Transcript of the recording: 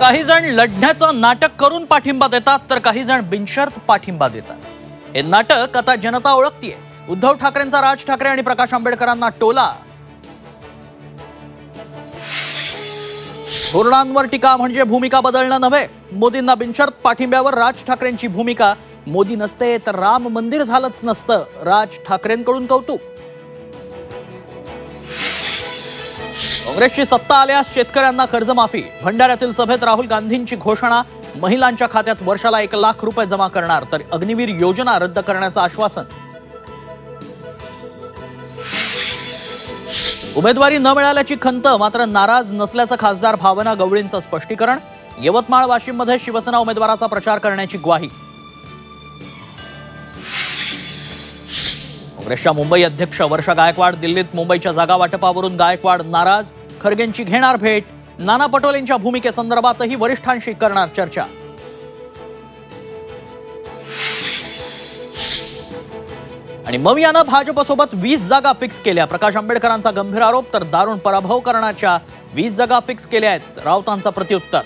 काही जण लढण्याचं नाटक करून पाठिंबा देतात तर काही जण बिनशर्त पाठिंबा देतात. हे नाटक आता जनता ओळखतीये. उद्धव ठाकरेंचा राज ठाकरे आणि प्रकाश आंबेडकरांना टोला. धोरणांवर टीका म्हणजे भूमिका बदलणं नव्हे. मोदींना बिनशर्त पाठिंब्यावर राज ठाकरेंची भूमिका. मोदी नसते तर राम मंदिर झालंच नसतं. राज ठाकरेंकडून कौतुक. काँग्रेसची सत्ता आल्यास शेतकऱ्यांना कर्जमाफी. भंडाऱ्यातील सभेत राहुल गांधींची घोषणा. महिलांच्या खात्यात वर्षाला एक लाख रुपये जमा करणार तर अग्निवीर योजना रद्द करण्याचं आश्वासन. उमेदवारी न मिळाल्याची खंत मात्र नाराज नसल्याचं खासदार भावना गवळींचं स्पष्टीकरण. यवतमाळ वाशिममध्ये शिवसेना उमेदवाराचा प्रचार करण्याची ग्वाही. काँग्रेसच्या मुंबई अध्यक्ष वर्षा गायकवाड दिल्लीत मुंबईच्या जागा वाटपावरून गायकवाड नाराज. खरगेंची घेणार भेट. नाना पटोलेंच्या भूमिकेसंदर्भातही वरिष्ठांशी करणार चर्चा. आणि मग यानं भाजपसोबत वीस जागा फिक्स केल्या. प्रकाश आंबेडकरांचा गंभीर आरोप तर दारुण पराभव करण्याच्या वीस जागा फिक्स केल्या आहेत. राऊतांचा प्रत्युत्तर.